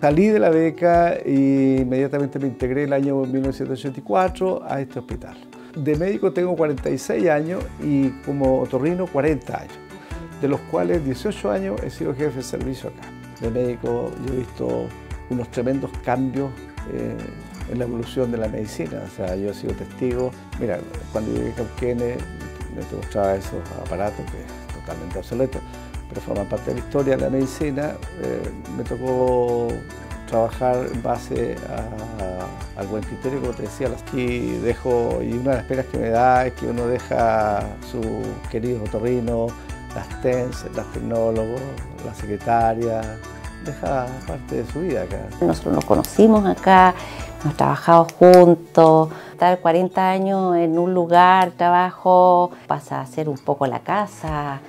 Salí de la beca e inmediatamente me integré el año 1984 a este hospital. De médico tengo 46 años y como otorrino 40 años, de los cuales 18 años he sido jefe de servicio acá. De médico yo he visto unos tremendos cambios eh, en la evolución de la medicina. O sea, yo he sido testigo. Mira, cuando llegué a Cauquenes me mostraba esos aparatos que es totalmente obsoletos, pero forman parte de la historia de la medicina. Eh, me tocó trabajar en base al buen criterio, como te decía, aquí dejo, y una de las penas que me da es que uno deja sus queridos otorrinos, las TENS, las tecnólogos, la secretaria, deja parte de su vida acá. Nosotros nos conocimos acá, hemos trabajado juntos, estar 40 años en un lugar, trabajo, pasa a ser un poco la casa.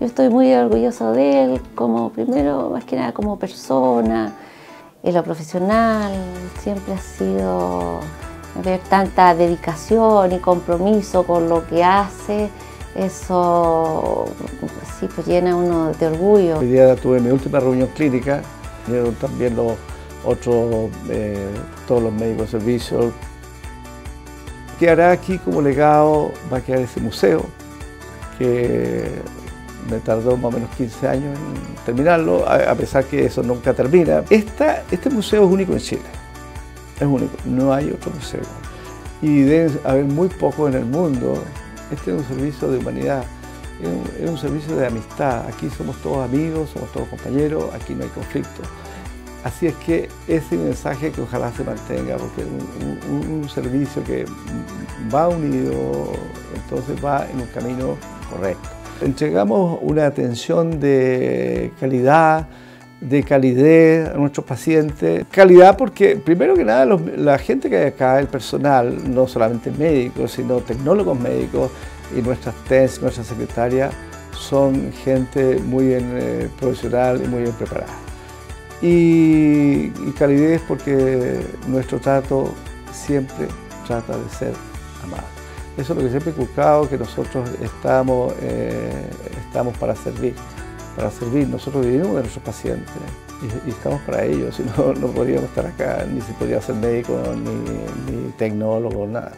Yo estoy muy orgulloso de él, como primero, más que nada como persona, en lo profesional, siempre ha sido ver tanta dedicación y compromiso con lo que hace, eso sí pues llena uno de orgullo. Hoy día tuve mi última reunión clínica, vinieron también los otros, eh, todos los médicos de servicio. ¿Qué hará aquí como legado? Va a quedar ese museo, que me tardó más o menos 15 años en terminarlo, a pesar que eso nunca termina. Esta, este museo es único en Chile, es único, no hay otro museo. Y deben haber muy pocos en el mundo. Este es un servicio de humanidad, es un, servicio de amistad. Aquí somos todos amigos, somos todos compañeros, aquí no hay conflicto. Así es que ese mensaje que ojalá se mantenga, porque es un servicio que va unido, entonces va en un camino correcto. Entregamos una atención de calidad, de calidez a nuestros pacientes. Calidad porque, primero que nada, la gente que hay acá, el personal, no solamente médicos, sino tecnólogos médicos y nuestras TENS, nuestras secretarias, son gente muy bien eh, profesional y muy bien preparada. Y, y calidez porque nuestro trato siempre trata de ser amado. Eso es lo que siempre he buscado, que nosotros estamos, eh, estamos para servir, para servir. Nosotros vivimos de nuestros pacientes y, estamos para ellos, si no, no podríamos estar acá, ni si podría ser médico, ni, ni tecnólogo, nada.